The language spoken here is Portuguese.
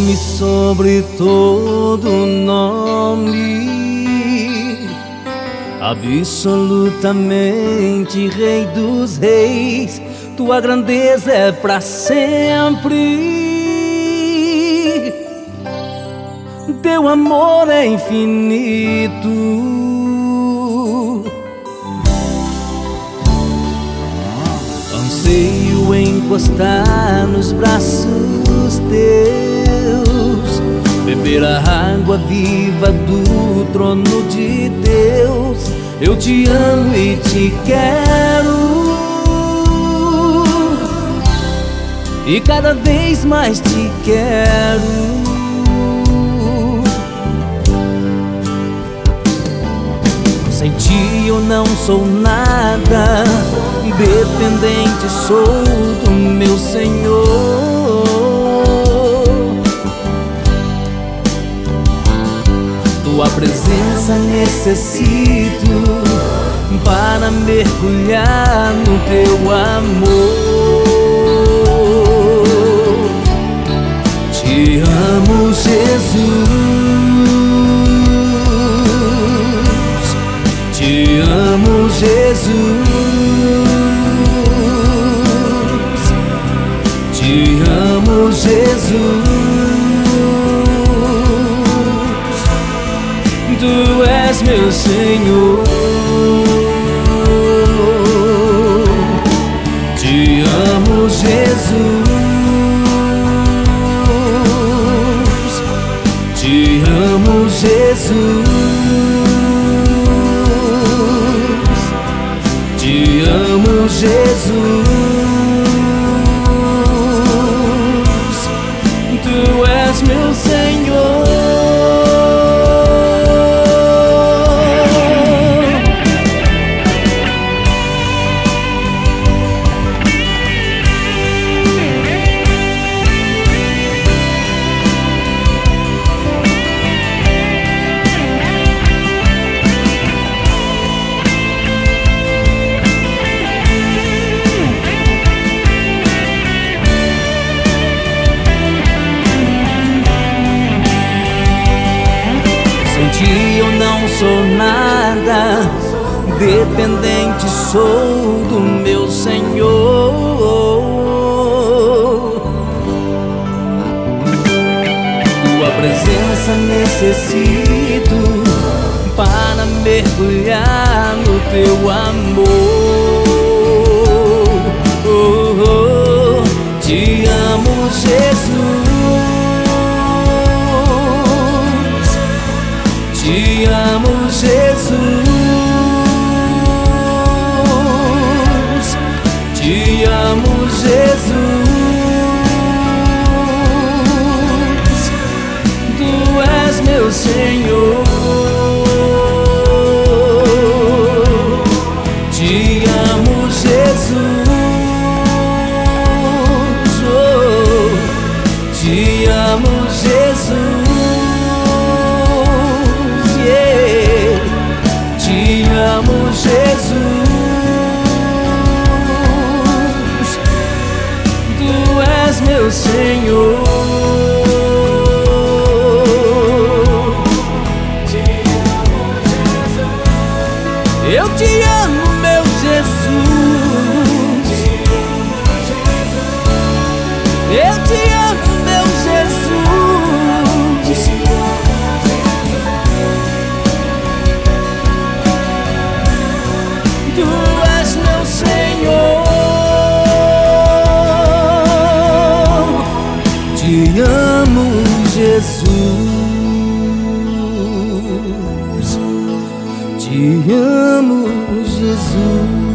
nome sobre todo nome, absolutamente Rei dos Reis, tua grandeza é para sempre, teu amor é infinito. Anseio encostar nos braços beber a água viva do trono de Deus. Eu te amo e te quero, e cada vez mais te quero. Sem ti eu não sou nada, dependente sou do meu Senhor. Presença necessito para mergulhar no teu amor. Te amo, Jesus. Te amo, Jesus. Te amo, Jesus. Meu Senhor. Te amo, Jesus. Te amo, Jesus. Te amo, Jesus. Sou nada, dependente sou do meu Senhor. Tua presença necessito para mergulhar no teu amor. Amo, Jesus. Senhor. Eu te amo, meu Jesus. Eu te amo, Jesus. Te amo, Jesus.